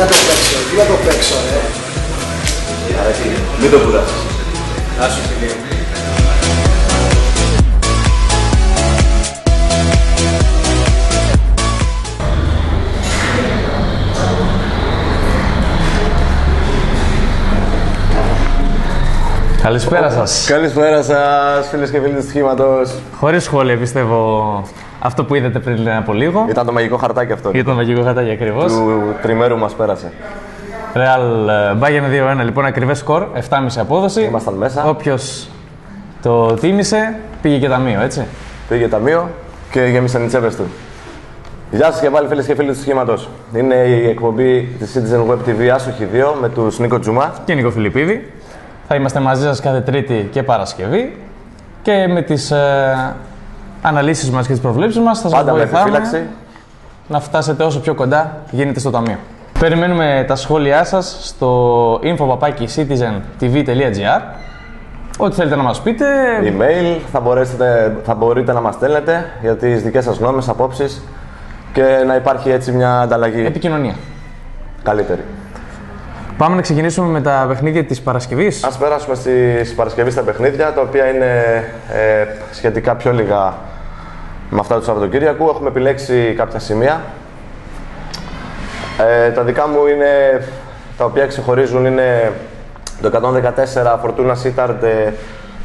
Για το παίξω, για το παίξω, ρε. Μην το κουράσει. Άσου φίλε. Καλησπέρα σας. Καλησπέρα σας, φίλες και φίλοι του στοιχήματο. Χωρίς σχόλια, πιστεύω αυτό που είδατε πριν από λίγο. Ήταν το μαγικό χαρτάκι αυτό. Ήταν το μαγικό χατάκι ακριβώς. Του τριμέρου μας πέρασε. Real ε, Bayern 2-1, λοιπόν, ακριβές σκορ, 7,5 απόδοση. Ήμασταν μέσα. Όποιος το τίμησε, πήγε και ταμείο, έτσι. Πήγε ταμείο και γέμισαν οι τσέπες του. Γεια σας και πάλι φίλες και φίλοι του στοιχήματο. Είναι η εκπομπή της Citizen Web TV Άσοχη 2 με τους Νίκο Τζουμά. Και Νίκο Φιλιππίδη. Θα είμαστε μαζί σας κάθε Τρίτη και Παρασκευή. Και με τις ε, αναλύσεις μας και τις προβλέψεις μας θα σας Πάντα με βοηθάμε επιφύλαξη. να φτάσετε όσο πιο κοντά γίνεται στο ταμείο. Περιμένουμε τα σχόλιά σας στο info.citizentv.gr Ό,τι θέλετε να μας πείτε, Email, θα, μπορέσετε, θα μπορείτε να μας στέλνετε για τις δικές σας γνώμες, απόψεις και να υπάρχει έτσι μια ανταλλαγή επικοινωνία. καλύτερη. Πάμε να ξεκινήσουμε με τα παιχνίδια της Παρασκευής. Ας περάσουμε στη Παρασκευής στα παιχνίδια, τα οποία είναι ε, σχετικά πιο λίγα με αυτά του Σαββατοκύριακου. Έχουμε επιλέξει κάποια σημεία. Ε, τα δικά μου είναι, τα οποία ξεχωρίζουν είναι το 114 Fortuna Sittard ε,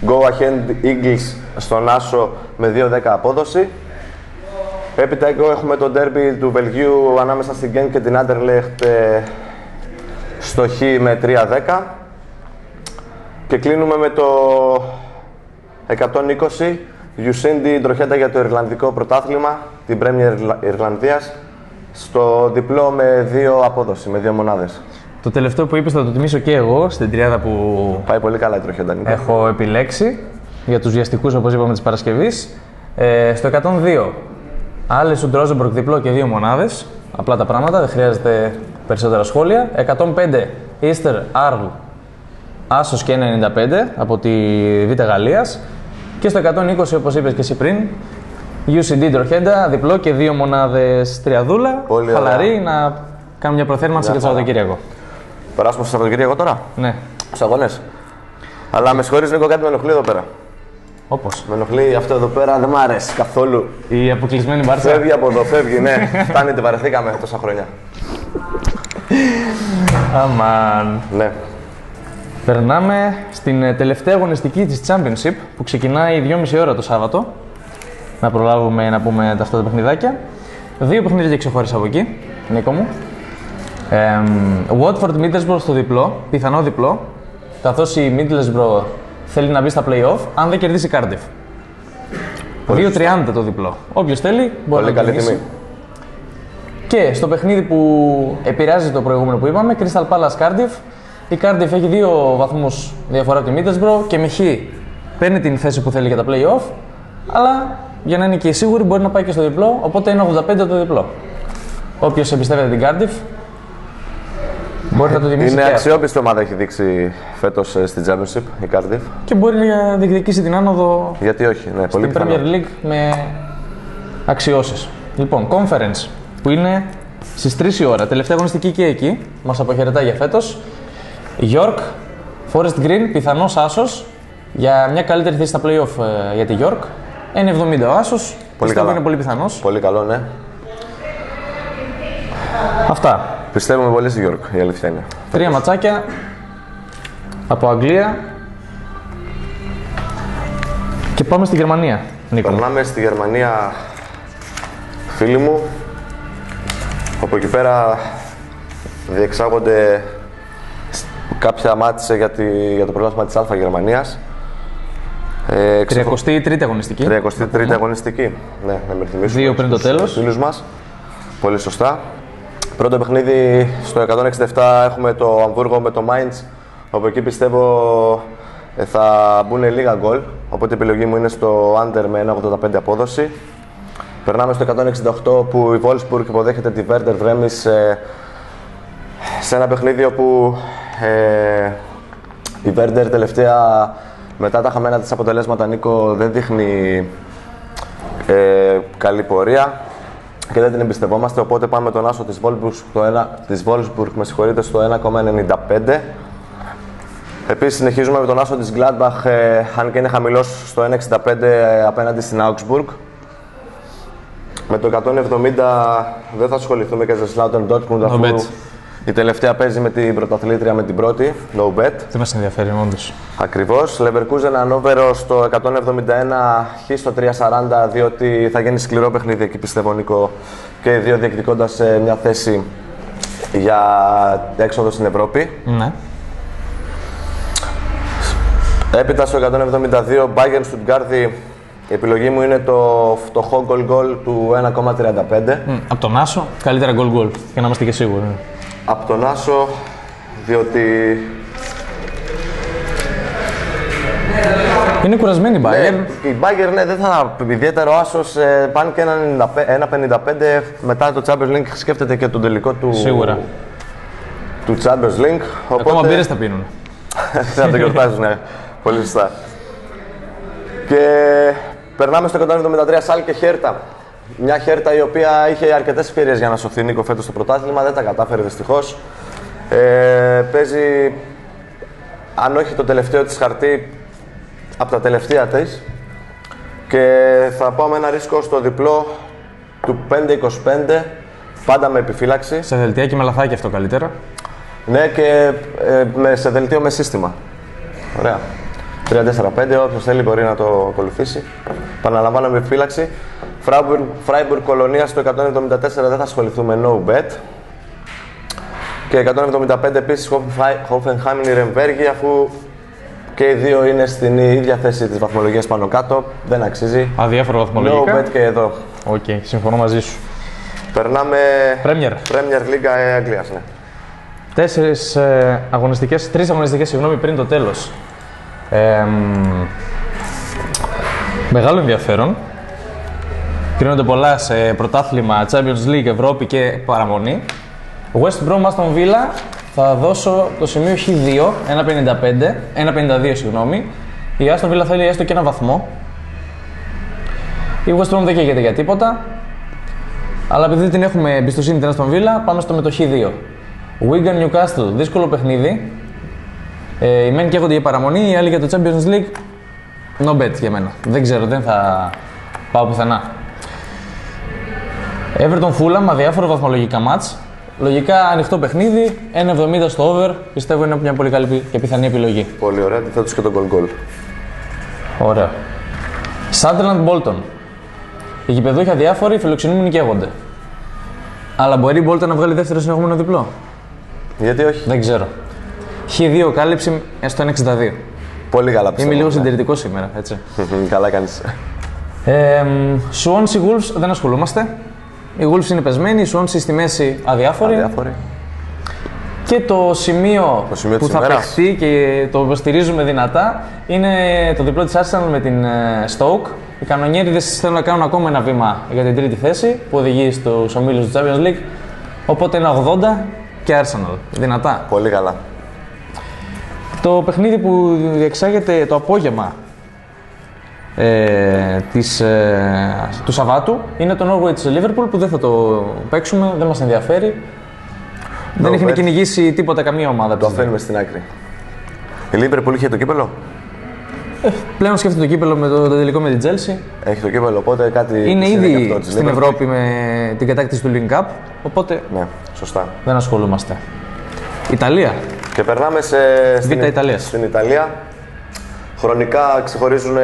Go Ahead Eagles στον Άσο με 2-10 απόδοση. Έπειτα εγώ έχουμε το derby του Βελγίου ανάμεσα στην Γκέντ και την Anderlecht ε, στο Χ με 3-10. Και κλείνουμε με το 120 Γιουσίντι Ντροχέντα για το Ιρλανδικό πρωτάθλημα, την Premier Ιρλα- Ιρλανδίας, στο διπλό με δύο απόδοση, με δύο μονάδες. Το τελευταίο που είπες θα το τιμήσω και εγώ στην τριάδα που Πάει πολύ καλά η Τροχέντα, Νίκο. έχω επιλέξει για τους βιαστικούς όπως είπαμε της Παρασκευής. Ε, στο 102 Άλες του Ντρόζεμπορκ διπλό και δύο μονάδες. Απλά τα πράγματα, δεν χρειάζεται περισσότερα σχόλια. 105 Easter Arl Άσος και 1,95 από τη Β' Γαλλίας. Και στο 120 όπως είπες και εσύ πριν UCD Τροχέντα, διπλό και δύο μονάδες τριαδούλα. Πολύ ωραία. χαλαρή, να κάνουμε μια προθέρμανση για το χαρά. Σαββατοκύριακο. Περάσουμε στο Σαββατοκύριακο τώρα, Ναι, στους αγώνες; Αλλά με συγχωρείς Νίκο, κάτι με ενοχλεί εδώ πέρα. όπως; Με ενοχλεί αυτό εδώ πέρα, δεν μ' αρέσει καθόλου. Η αποκλεισμένη Μπάρτσα. Φεύγει από εδώ, φεύγει, ναι. Φτάνει, βαρεθήκαμε τόσα χρόνια. Αμάν. Ναι. Περνάμε στην ε, τελευταία αγωνιστική της Championship που ξεκινάει 2,5 ώρα το Σάββατο. Να προλάβουμε να πούμε τα αυτά τα παιχνιδάκια. Δύο παιχνίδια ξεχώρισα από εκεί, Νίκο μου. Ε, Watford Middlesbrough στο διπλό, πιθανό διπλό, καθώς η Middlesbrough θέλει να μπει στα play-off αν δεν κερδίσει η Cardiff. 2.30 το διπλό. Όποιος θέλει μπορεί Πολύ να το καλή τιμήσει. τιμή. Και στο παιχνίδι που επηρεάζει το προηγούμενο που είπαμε, Crystal Palace Cardiff. Η Cardiff έχει δύο βαθμούς διαφορά από τη Middlesbrough και με χ παίρνει την θέση που θέλει για τα play-off. Αλλά για να είναι και σίγουρη μπορεί να πάει και στο διπλό, οπότε είναι 85 το διπλό. Όποιος εμπιστεύεται την Cardiff μπορεί να το τιμήσει Είναι και, αυτό. αξιόπιστη ομάδα έχει δείξει φέτος στη Championship η Cardiff. και μπορεί να διεκδικήσει την άνοδο Γιατί όχι, ναι, πολύ στην πιθανό. Premier League με αξιώσεις. Λοιπόν, Conference που είναι στις 3 η ώρα, τελευταία αγωνιστική και εκεί, μας αποχαιρετά για φέτος. York, Forest Green, πιθανός άσος για μια καλύτερη θέση στα play-off ε, για τη York. 1,70 ο άσος, πιστεύω καλά. είναι πολύ πιθανός. Πολύ καλό, ναι. Αυτά. Πιστεύουμε πολύ στη Γιώργο, η αλήθεια είναι. Τρία ματσάκια από Αγγλία και πάμε στη Γερμανία, Νίκο. Περνάμε στη Γερμανία, φίλοι μου. Από εκεί πέρα διεξάγονται σ- κάποια μάτια για, τη- για το πρωτάθλημα της Α Γερμανίας. Ε, ξεχω- 33η αγωνιστική. 33η αγωνιστική. Ναι, να με θυμίσουμε. Δύο πριν το στους τέλος. Φίλους μας. Πολύ σωστά. Πρώτο παιχνίδι στο 167 έχουμε το Αμβούργο με το Mainz, όπου εκεί πιστεύω ε, θα μπουν λίγα γκολ, οπότε η επιλογή μου είναι στο Under με 1,85 απόδοση. Περνάμε στο 168 που η Wolfsburg υποδέχεται τη Werder Bremen σε, σε ένα παιχνίδι όπου ε, η Werder τελευταία μετά τα χαμένα της αποτελέσματα Νίκο δεν δείχνει ε, καλή πορεία και δεν την εμπιστευόμαστε, οπότε πάμε τον άσο της Wolfsburg, στο 1, της Wolfsburg με συγχωρείτε, στο 1,95. Επίσης συνεχίζουμε με τον άσο της Gladbach, ε, αν και είναι χαμηλός στο 1,65 ε, απέναντι στην Augsburg. Με το 170 δεν θα ασχοληθούμε και σε Slaughter Dortmund αφού bet. η τελευταία παίζει με την πρωταθλήτρια με την πρώτη, no bet. Δεν μας ενδιαφέρει, όντως. Ακριβώς. Leverkusen ανώβερο στο 171, χ στο 340, διότι θα γίνει σκληρό παιχνίδι εκεί πιστεύω Νίκο και οι δύο διεκδικώντας μια θέση για έξοδο στην Ευρώπη. Ναι. Έπειτα στο 172, Bayern Stuttgart, η επιλογή μου είναι το φτωχό goal goal του 1,35. Από τον Άσο, καλύτερα γκολ γκολ. Για να είμαστε και σίγουροι. Από τον Άσο, διότι Είναι κουρασμένη η Bayern. Ναι, η Bayern ναι, δεν θα ιδιαίτερο άσος. Ε, πάνε και ένα 1,55 μετά το Champions League. Σκέφτεται και τον τελικό του, Σίγουρα. του Champions League. Ακόμα μπύρες θα πίνουν. θα το γιορτάζουν, ναι. Πολύ σωστά. Και περνάμε στο 173 Σάλ και Χέρτα. Μια Χέρτα η οποία είχε αρκετές ευκαιρίες για να σωθεί Νίκο φέτος στο πρωτάθλημα, δεν τα κατάφερε δυστυχώς. Ε, παίζει, αν όχι το τελευταίο της χαρτί, από τα τελευταία της. Και θα πάω με ένα ρίσκο στο διπλό του 5-25, πάντα με επιφύλαξη. Σε δελτία και με λαθάκι αυτό καλύτερα. Ναι, και ε, με, σε δελτίο με σύστημα. Ωραία. 3-4-5, όποιος θέλει μπορεί να το ακολουθήσει. Παναλαμβάνω με επιφύλαξη. Φράιμπουργκ Κολονίας στο 174 δεν θα ασχοληθούμε, no bet. Και 175 επίσης Hoffenheim Νιρεμβέργη, αφού και οι δύο είναι στην ίδια θέση της βαθμολογίας πάνω κάτω. Δεν αξίζει. Αδιάφορο βαθμολογικά. No bet και εδώ. Οκ, συμφωνώ μαζί σου. Περνάμε. Premier. Premier League ε, Αγγλίας, ναι. Τέσσερις ε, αγωνιστικές, τρεις αγωνιστικές συγγνώμη, πριν το τέλος. Ε, μ, μεγάλο ενδιαφέρον. Κρίνονται πολλά σε πρωτάθλημα, Champions League, Ευρώπη και παραμονή. West Brom Aston Villa θα δώσω το σημείο Χ2, 1,55, 1,52 συγγνώμη. Η Aston Villa θέλει έστω και ένα βαθμό. Η West Brom δεν καίγεται για τίποτα. Αλλά επειδή την έχουμε εμπιστοσύνη την Aston Villa, πάμε στο με το Χ2. Wigan Newcastle, δύσκολο παιχνίδι. Ε, οι μεν καίγονται για παραμονή, οι άλλοι για το Champions League. No bet για μένα. Δεν ξέρω, δεν θα πάω πουθενά. Everton Fulham, αδιάφορο βαθμολογικά μάτς. Λογικά ανοιχτό παιχνίδι, 1,70 στο over. Πιστεύω είναι μια πολύ καλή και πιθανή επιλογή. Πολύ ωραία, αντιθέτω και το goal goal. Ωραία. Sunderland Bolton. Οι γηπεδούχοι αδιάφοροι, φιλοξενούμενοι καίγονται. Αλλά μπορεί η Bolton να βγάλει δεύτερο συνεχόμενο διπλό; Γιατί όχι; Δεν ξέρω. Χ2 κάλυψη στο 1,62. Πολύ καλά πιστεύω. Είμαι λίγο ναι. συντηρητικό σήμερα, έτσι. καλά κάνεις. Ε, Swansea Wolves δεν ασχολούμαστε. Οι Wolves είναι πεσμένοι, η Swansea στη μέση αδιάφορη. Αδιάφοροι. Και το σημείο, Το σημείο που της θα ημέρας. παιχτεί και το υποστηρίζουμε δυνατά είναι το διπλό της Arsenal με την ε, Stoke. Οι κανονιέριδες θέλουν να κάνουν ακόμα ένα βήμα για την τρίτη θέση που οδηγεί στους ομίλους του Champions League. Οπότε είναι 80 και Arsenal. Δυνατά. Πολύ καλά. Το παιχνίδι που διεξάγεται το απόγευμα ε, της, ε, του Σαββάτου είναι το Norwich Liverpool που δεν θα το παίξουμε, δεν μας ενδιαφέρει. δεν έχει να bet. κυνηγήσει τίποτα καμία ομάδα. Το πιστεύω. αφήνουμε στην άκρη. Η Λίβερπουλ είχε το κύπελο; Πλέον σκέφτεται το κύπελο με το, το τελικό με την Chelsea. Έχει το κύπελο, οπότε κάτι. Είναι της και ήδη αυτό της στην Liverpool. Ευρώπη με την κατάκτηση του Link Cup, οπότε Ναι, σωστά. δεν ασχολούμαστε. Ιταλία. Και περνάμε σε, στην, Ιταλίας. στην Ιταλία. Χρονικά ξεχωρίζουν,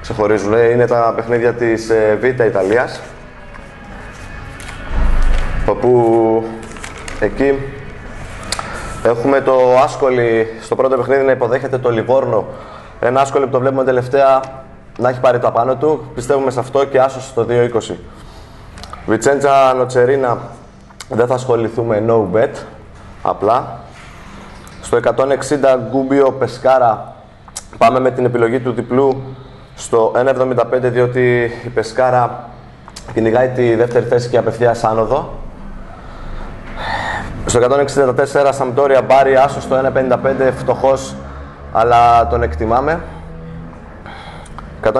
ξεχωρίζουν είναι τα παιχνίδια της ε, Β' Ιταλίας. Όπου εκεί έχουμε το Άσκολη στο πρώτο παιχνίδι να υποδέχεται το Λιβόρνο. Ένα Άσκολη που το βλέπουμε τελευταία να έχει πάρει το απάνω του. Πιστεύουμε σε αυτό και άσος στο 2-20. Βιτσέντζα Νοτσερίνα δεν θα ασχοληθούμε no bet, απλά. Στο 160 Γκούμπιο Πεσκάρα πάμε με την επιλογή του διπλού στο 1.75 διότι η Πεσκάρα κυνηγάει τη δεύτερη θέση και απευθείας άνοδο. Στο 164 Σαμπτόρια Μπάρι Άσο στο 1.55 φτωχός αλλά τον εκτιμάμε. 165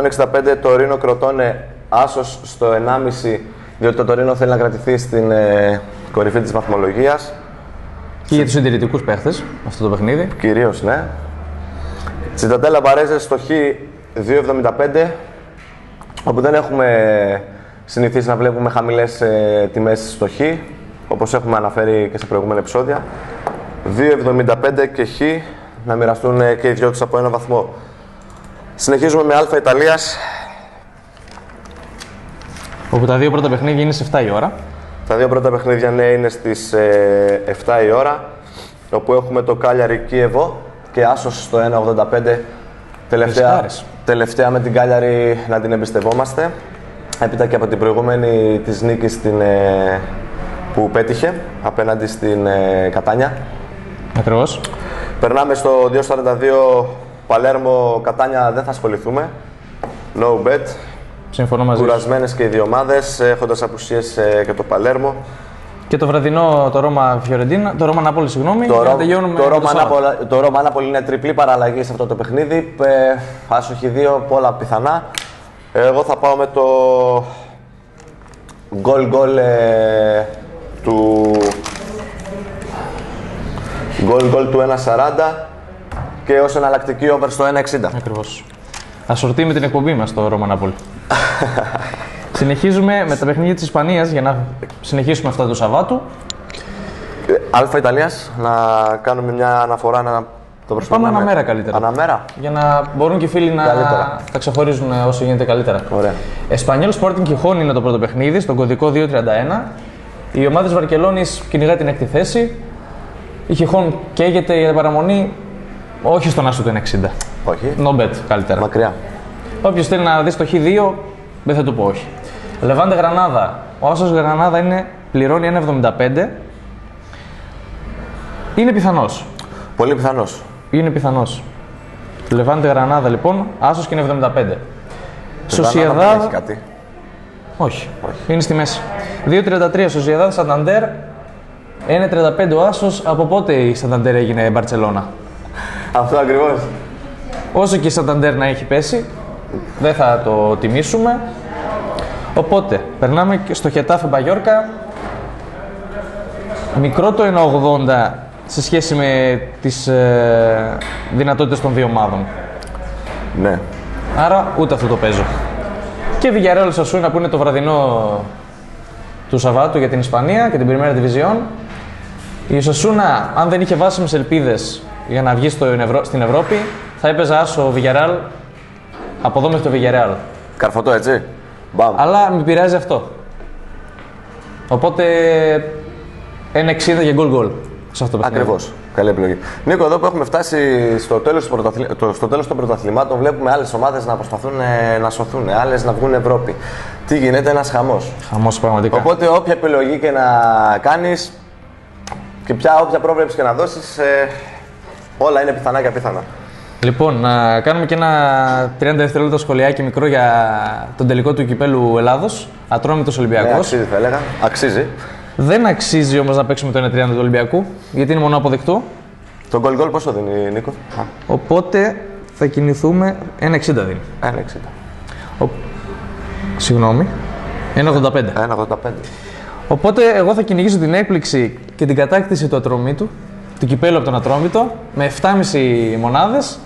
το Ρήνο Κροτώνε Άσος στο 1.5 διότι το Τωρίνο θέλει να κρατηθεί στην ε, κορυφή της βαθμολογίας. Και για τους συντηρητικούς παίχτες αυτό το παιχνίδι. Κυρίως, ναι. Τσιταντέλα Μπαρέζε στο Χ 2,75 όπου δεν έχουμε συνηθίσει να βλέπουμε χαμηλές ε, τιμές στο Χ όπως έχουμε αναφέρει και σε προηγούμενα επεισόδια. 2,75 και Χ να μοιραστούν ε, και οι δυο τους από ένα βαθμό. Συνεχίζουμε με Α Ιταλίας. Όπου τα δύο πρώτα παιχνίδια είναι σε 7 η ώρα. Τα δύο πρώτα παιχνίδια ναι, είναι στις ε, 7 η ώρα, όπου έχουμε το Κάλιαρη Κίεβο και Άσος στο 1.85. Τελευταία, Ρισκάρες. τελευταία με την Κάλιαρη να την εμπιστευόμαστε. Έπειτα και από την προηγούμενη της νίκης την, ε, που πέτυχε απέναντι στην ε, Κατάνια. Ακριβώς. Περνάμε στο 2.42 Παλέρμο Κατάνια δεν θα ασχοληθούμε. No bet. Συμφωνώ μαζί σου. Κουρασμένες και οι δύο ομάδε, έχοντας απουσίες και το Παλέρμο. Και το βραδινό το Ρώμα Φιωρεντίνα, το Ρώμα Νάπολη, συγγνώμη. Το, για να Ρο... τελειώνουμε το, το Ρώμα Σάββατο. Νάπολα- το Ρώμα Νάπολη είναι τριπλή παραλλαγή σε αυτό το παιχνίδι. Ε, άσοχη δύο, πολλά πιθανά. Εγώ θα πάω με το γκολ γκολ ε, του γκολ γκολ του 1.40 και ως εναλλακτική over στο 1.60. Ακριβώς. Ασορτή με την εκπομπή μας το Ρώμα Νάπολη. Συνεχίζουμε με τα παιχνίδια της Ισπανίας για να συνεχίσουμε αυτά του Σαββάτου. Ε, Αλφα Ιταλίας, να κάνουμε μια αναφορά να το προσπαθούμε. αναμέρα καλύτερα. Αναμέρα. Για να μπορούν και οι φίλοι να Καλύτερα. τα ξεχωρίζουν όσο γίνεται καλύτερα. Ωραία. Εσπανιόλ Sporting Κιχών είναι το πρώτο παιχνίδι, στον κωδικό 231. Η ομάδα τη Βαρκελόνης κυνηγά την έκτη θέση. Η Κιχών καίγεται για την παραμονή, όχι στον άσο του 1,60. Όχι. No bet καλύτερα. Μακριά. Όποιος θέλει να δει το Χ2, δεν θα του πω όχι. Λεβάντε Γρανάδα. Ο άσος Γρανάδα είναι, πληρώνει 1,75. Είναι πιθανός. Πολύ πιθανός. Είναι πιθανός. Λεβάντε Γρανάδα λοιπόν, άσος και είναι 75. Γρανάδα δεν Σοσιαδάδ. έχει κάτι. Όχι. Είναι στη μέση. 2.33 Σοσιαδάδ Σανταντέρ. 1.35 ο Άσος. Από πότε η Σανταντέρ έγινε Μπαρσελόνα; Αυτό ακριβώς. Όσο και η Σανταντέρ να έχει πέσει, δεν θα το τιμήσουμε. Οπότε, περνάμε και στο Χετάφε Μπαγιόρκα. Μικρό το 1.80 σε σχέση με τις ε, δυνατότητες των δύο ομάδων. Ναι. Άρα ούτε αυτό το παίζω. Και Villarreal Σασούνα που είναι το βραδινό του Σαββάτου για την Ισπανία και την Primera Division. Η Σασούνα, αν δεν είχε βάσιμες ελπίδες για να βγει στο Ευρω... στην Ευρώπη, θα έπαιζε άσο Villarreal από εδώ μέχρι το Villarreal. Καρφωτό έτσι. Μπαμ. Αλλά με πειράζει αυτό. Οπότε 1,60 για γκολ γκολ σε αυτό το παιχνίδι. Ακριβώς. Καλή επιλογή. Νίκο, εδώ που έχουμε φτάσει στο τέλος πρωταθλη... το- στο τέλος των πρωταθλημάτων, βλέπουμε άλλες ομάδες να προσπαθούν ε, να σωθούν, άλλες να βγουν Ευρώπη. Τι γίνεται, ένας χαμός. Χαμός πραγματικά. Οπότε, όποια επιλογή και να κάνεις και ποια όποια πρόβλεψη και να δώσεις, όλα είναι πιθανά και απίθανα. Λοιπόν, να κάνουμε και ένα 30 δευτερόλεπτο σχολιάκι μικρό για τον τελικό του κυπέλου Ελλάδος. Ατρόμητος Ναι, Ολυμπιακό. αξίζει, θα έλεγα. Αξίζει. Δεν αξίζει όμως να παίξουμε το 1-30 του Ολυμπιακού, γιατί είναι μόνο αποδεκτό. Το γκολ γκολ πόσο δίνει, Νίκο; Οπότε θα κινηθούμε 1,60 δίνει. 1,60. Ο... Συγγνώμη. 1,85. 1,85. Οπότε εγώ θα κυνηγήσω την έκπληξη και την κατάκτηση του ατρομήτου, του κυπέλου από τον ατρόμητο, με 7,5 μονάδες.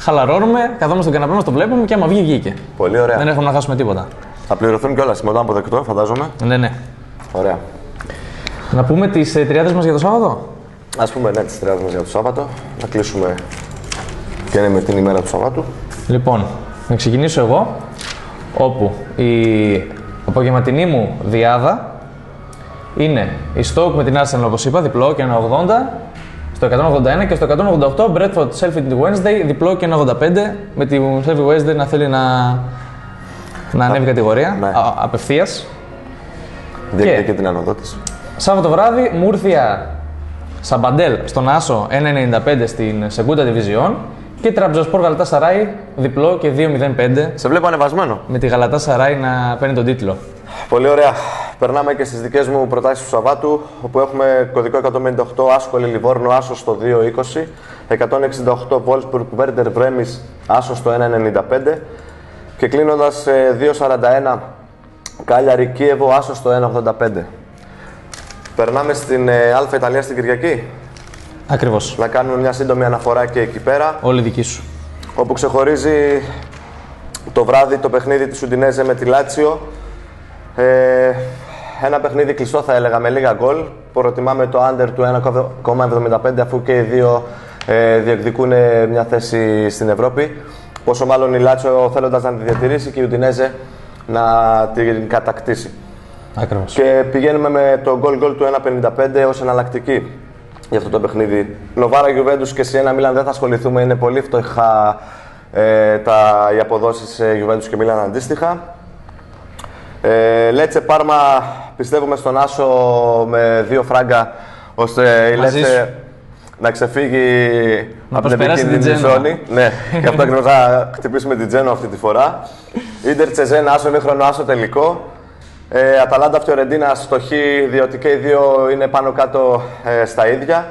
Χαλαρώνουμε, καθόμαστε στον καναπέ μας, το βλέπουμε και άμα βγει, βγήκε. Πολύ ωραία. Δεν έχουμε να χάσουμε τίποτα. Θα πληρωθούν κιόλας με τον αποδεκτό, φαντάζομαι. Ναι, ναι. Ωραία. Να πούμε τις ε, τριάδες μας για το Σάββατο; Α πούμε ναι, τις τριάδες μας για το Σάββατο. Να κλείσουμε και είναι με την ημέρα του Σαββάτου. Λοιπόν, να ξεκινήσω εγώ, όπου η απογευματινή μου διάδα είναι η Stoke με την Arsenal, όπως είπα, διπλό και 1,80. Στο 181 και στο 188 Bradford Sheffield Wednesday, διπλό και 1,85 με τη Sheffield Wednesday να θέλει να, να ανέβει κατηγορία ναι. α, απευθείας. Διεκδικεί την άνοδό της. Σάββατο βράδυ, Μούρθια Σαμπαντέλ στον Άσο 1.95 στην Segunda Division και Τραμπζονσπόρ Γαλατασαράι διπλό και 2.05 Σε βλέπω ανεβασμένο. με τη Γαλατασαράι να παίρνει τον τίτλο. Πολύ ωραία. Περνάμε και στις δικές μου προτάσεις του Σαββάτου, όπου έχουμε κωδικό 158 Άσκολη Λιβόρνο Άσος στο 2.20, 168 Wolfsburg Werder Bremis Άσος στο 1.95 και κλείνοντας 2.41 Κάλιαρη Κίεβο Άσος στο 1.85. Περνάμε στην ε, Α Ιταλία στην Κυριακή. Ακριβώς. Να κάνουμε μια σύντομη αναφορά και εκεί πέρα, Όλη δική σου. όπου ξεχωρίζει το βράδυ το παιχνίδι της Ουντινέζε με τη Λάτσιο. Ε, ένα παιχνίδι κλειστό θα έλεγα με λίγα γκολ. Προτιμάμε το under του 1,75 αφού και οι δύο ε, διεκδικούν μια θέση στην Ευρώπη. Πόσο μάλλον η Λάτσιο θέλοντας να τη διατηρήσει και η Ουντινέζε να την κατακτήσει. Ακριβώς. Και πηγαίνουμε με το goal goal του 1,55 ως εναλλακτική για αυτό το παιχνίδι. Νοβάρα Juventus και Σιένα Μίλαν δεν θα ασχοληθούμε, είναι πολύ φτωχά ε, τα, οι αποδόσεις ε, Juventus και Μίλαν αντίστοιχα. Ε, Λέτσε Πάρμα πιστεύουμε στον Άσο με δύο φράγκα ώστε η Μαζί Λέτσε να ξεφύγει Να από την προσπεράσει την επικίνδυνη Τζένοα. ζώνη. ναι, και αυτό ακριβώς θα χτυπήσουμε την Τζένο αυτή τη φορά. Ίντερ Τσεζέν, Άσο ημίχρονο, Άσο τελικό. Ε, Αταλάντα Φιωρεντίνα στο Χ, διότι και οι δύο είναι πάνω κάτω ε, στα ίδια.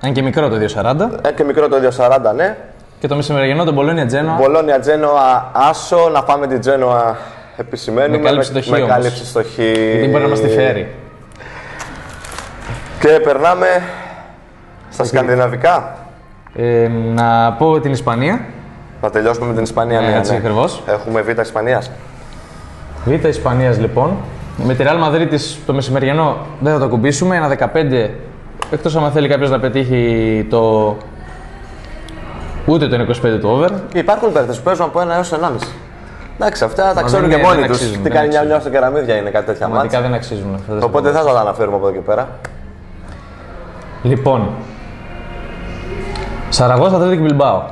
Αν και μικρό το 2.40. Ε, και μικρό το 2,40, ναι. Και το μεσημεριανό τον Μπολόνια Τζένοα. Μπολόνια Τζένοα Άσο, να πάμε την Τζένοα επισημένουμε. Με κάλυψη στο Χ με όμως. κάλυψη στο Χ. Δεν μπορεί να μας τη φέρει. Και περνάμε στα σκανδιναβικά. Ε, να πω την Ισπανία. Να τελειώσουμε με την Ισπανία. Ε, ναι, έτσι ναι. ακριβώς. Έχουμε Β' Ισπανίας. Β' Ισπανίας λοιπόν. Με τη Real Madrid το μεσημεριανό δεν θα το ακουμπήσουμε. Ένα 15. Εκτός αν θέλει κάποιος να πετύχει το. Ούτε το 25 του over. Υπάρχουν παίχτε που παίζουν από 1 έως 1,5. Εντάξει, αυτά τα Μας ξέρουν δεν και είναι- μόνοι δεν τους. αξίζουν, Τι δεν κάνει μια αξίζουν. μια στο κεραμίδια είναι κάτι τέτοια Πραγματικά μάτια. δεν αξίζουν. αυτά τα Οπότε σπουδαία. δεν θα τα αναφέρουμε από εδώ και πέρα. Λοιπόν. Σαραγώσα Ατλέτικ Μπιλμπάο.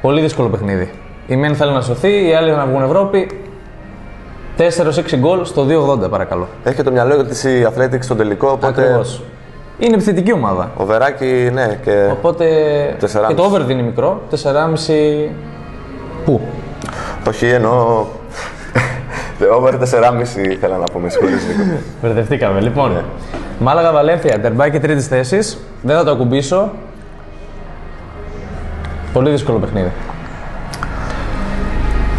Πολύ δύσκολο παιχνίδι. Η μεν θέλει να σωθεί, οι άλλοι να βγουν Ευρώπη. 4-6 γκολ στο 2-80 παρακαλώ. Έχει και το μυαλό της η Athletics στον τελικό. Οπότε Ακριβώς. Είναι επιθετική ομάδα. ο Βεράκη, ναι, και. Οπότε. 4,5. Και το over δίνει μικρό. 4,5. Πού; Όχι, εννοώ. Over 4,5 ήθελα να πω, με συγχωρείς Νίκο. Μπερδευτήκαμε. Λοιπόν. Ναι. Μάλαγα Βαλένθια, τερμπάκι τρίτης θέσης. Δεν θα το ακουμπήσω. Πολύ δύσκολο παιχνίδι.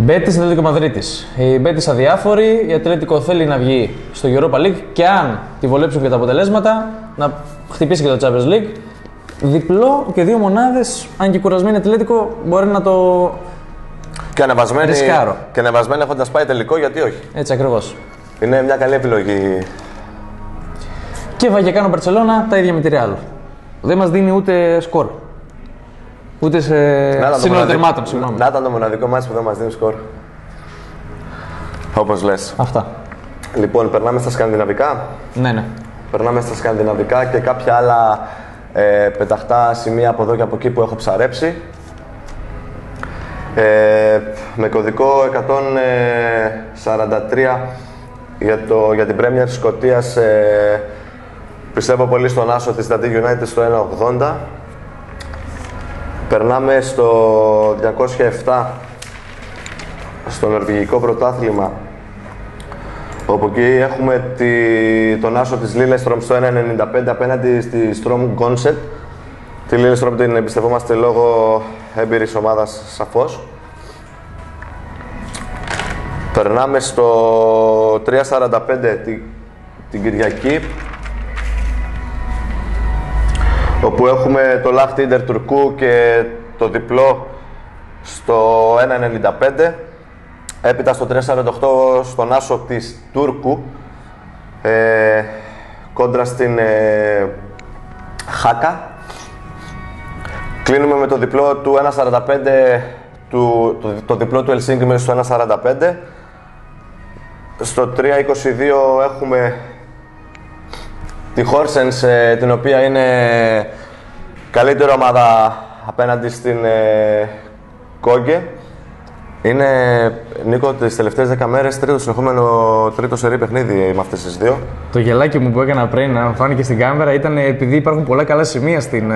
Μπέτης Ατλέτικο Μαδρίτης. Η Μπέτης αδιάφορη. Η Ατλέτικο θέλει να βγει στο Europa League και αν τη βολέψουν και τα αποτελέσματα, να χτυπήσει και το Champions League. Διπλό και δύο μονάδες. Αν και κουρασμένη Ατλέτικο μπορεί να το. Και ανεβασμένη, Ρισκάρω. και ανεβασμένη έχοντας πάει τελικό, γιατί όχι. Έτσι ακριβώς. Είναι μια καλή επιλογή. Και Βαγεκάνο Μπαρσελόνα τα ίδια με τη Real. Δεν μας δίνει ούτε σκορ. Ούτε σε Να ήταν το σύνολο μοναδικό- τερμάτων, συγγνώμη. Να ήταν το μοναδικό μάτι που δεν μας δίνει σκορ. Όπως λες. Αυτά. Λοιπόν, περνάμε στα σκανδιναβικά. Ναι, ναι. Περνάμε στα σκανδιναβικά και κάποια άλλα ε, πεταχτά σημεία από εδώ και από εκεί που έχω ψαρέψει. Ε, με κωδικό 143 για, το, για την Premier της Σκοτίας ε, πιστεύω πολύ στον Άσο της Dundee United στο 1.80 Περνάμε στο 207 στο Νορβηγικό Πρωτάθλημα όπου εκεί έχουμε τη, τον άσο της Lillestrøm στο 1.95 απέναντι στη Strom Gonset. Τη Lillestrøm την εμπιστευόμαστε λόγω έμπειρης ομάδας σαφώς. Περνάμε στο 3.45 τη, την Κυριακή όπου έχουμε το Λαχτ Ίντερ Τουρκού και το διπλό στο 1.95 έπειτα στο 3.48 στον άσο της Τούρκου ε, κόντρα στην ε, Χάκα. Κλείνουμε με το διπλό του 1.45 του, το, το διπλό του Ελσίνκη μέσα στο 1.45 στο 3.22 έχουμε τη Horsens, ε, την οποία είναι καλύτερη ομάδα απέναντι στην ε, Κόγκε. Είναι, Νίκο, τις τελευταίες 10 μέρες τρίτο συνεχόμενο τρίτο σερή παιχνίδι με αυτές τις δύο. Το γελάκι μου που έκανα πριν, να φάνηκε στην κάμερα, ήταν επειδή υπάρχουν πολλά καλά σημεία στην ε,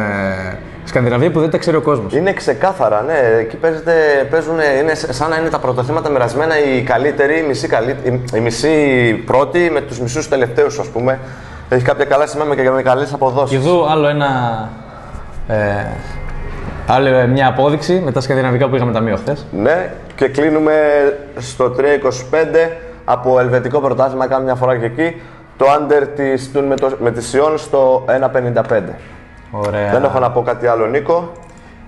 Σκανδιναβία που δεν τα ξέρει ο κόσμος. Είναι ξεκάθαρα, ναι. Εκεί παίζεται, παίζουν, είναι σαν να είναι τα πρωτοθύματα μοιρασμένα οι καλύτεροι, οι μισοί, καλύ, οι, οι μισοί πρώτοι με τους μισούς τελευταίους, ας πούμε. Έχει κάποια καλά σημεία με, με καλές αποδόσεις. Και εδώ άλλο ένα. Ε, άλλη μια απόδειξη με τα σκανδιναβικά που είχαμε ταμείο χθες. Ναι, και κλείνουμε στο 3.25 από ελβετικό πρωτάθλημα. Κάνουμε μια φορά και εκεί. Το under της, του με, το, με τη Σιόν στο 1.55. Ωραία. Δεν έχω να πω κάτι άλλο, Νίκο.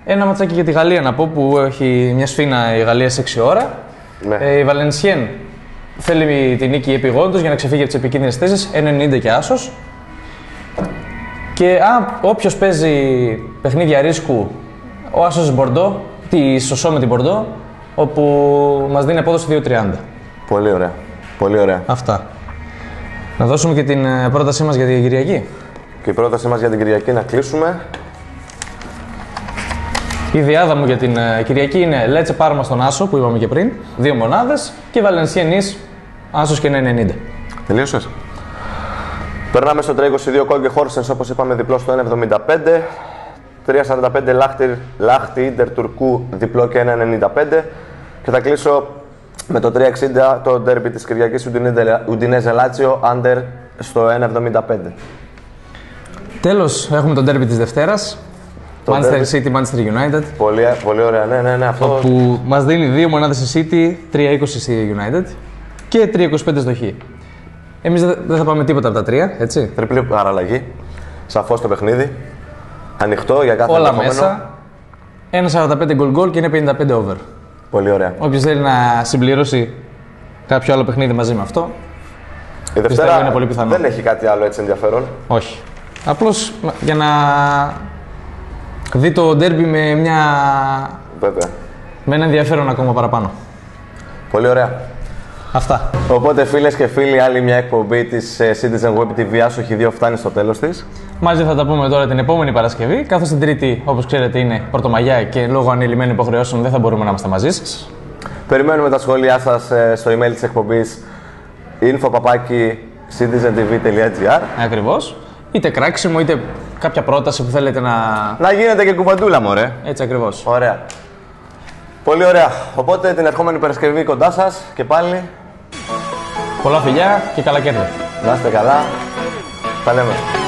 Ένα ματσάκι για τη Γαλλία να πω που έχει μια σφίνα η Γαλλία σε 6 ώρα. Ναι. Ε, η Βαλενσιέν θέλει την νίκη επιγόντως για να ξεφύγει από τις επικίνδυνες θέσεις. 1,90 και άσος. Και όποιος παίζει παιχνίδια ρίσκου, ο Άσος Μπορντό, τη σωσό με την Μπορντό, όπου μας δίνει απόδοση 2,30. Πολύ ωραία. Πολύ ωραία. Αυτά. Να δώσουμε και την ε, πρότασή μας για την Κυριακή. Και η πρότασή μας για την Κυριακή να κλείσουμε. Η διάδα μου για την ε, Κυριακή είναι Λέτσε Πάρμα στον Άσο που είπαμε και πριν, δύο μονάδες και Βαλενσιανή Άσος και 1,90. Τελείωσες; Περνάμε στο 322 Κόγκε Χόρσενς όπως είπαμε διπλό στο 1,75. 3,45 Λάχτη, Λάχτη Ίντερ Τουρκού διπλό και 1,95. Και θα κλείσω με το 3,60 το ντέρμπι της Κυριακής Ουντινέζε Λάτσιο Άντερ στο 1,75. Τέλος, έχουμε το ντέρμπι της Δευτέρας. Το Manchester derby. City, Manchester United. Πολύ, πολύ ωραία, ναι, ναι, ναι. Αυτό Που μας δίνει δύο μονάδες στη City, 3-20 στη United και 3-25 στο Χ. Εμείς δεν θα πάμε τίποτα από τα τρία, έτσι; τριπλή παραλλαγή. Σαφώς το παιχνίδι. Ανοιχτό για κάθε Όλα ενδεχόμενο. μέσα. 1,45 γκολ γκολ και είναι 55 over. Πολύ ωραία. Όποιος θέλει να συμπληρώσει κάποιο άλλο παιχνίδι μαζί με αυτό, Η Πιστεύω Δευτέρα είναι πολύ πιθανό. δεν έχει κάτι άλλο έτσι ενδιαφέρον. όχι. Απλώς για να δει το ντέρμπι με, μια... Βέβαια. με ένα ενδιαφέρον ακόμα παραπάνω. Πολύ ωραία. Αυτά. Οπότε φίλες και φίλοι, άλλη μια εκπομπή της Citizen Web TV Άσοχη 2 φτάνει στο τέλος της. Μαζί θα τα πούμε τώρα την επόμενη Παρασκευή. Καθώς την Τρίτη, όπως ξέρετε, είναι Πρωτομαγιά και λόγω ανηλυμένων υποχρεώσεων δεν θα μπορούμε να είμαστε μαζί σας. Περιμένουμε τα σχόλιά σας στο email της εκπομπής info.citizentv.gr Ακριβώς. Είτε κράξιμο, είτε κάποια πρόταση που θέλετε να. Να γίνεται και κουβαντούλα, μωρέ. Έτσι ακριβώς. Ωραία. Πολύ ωραία. Οπότε την ερχόμενη Παρασκευή κοντά σας και πάλι. Πολλά φιλιά και καλά κέρδη. Να είστε καλά. Τα λέμε.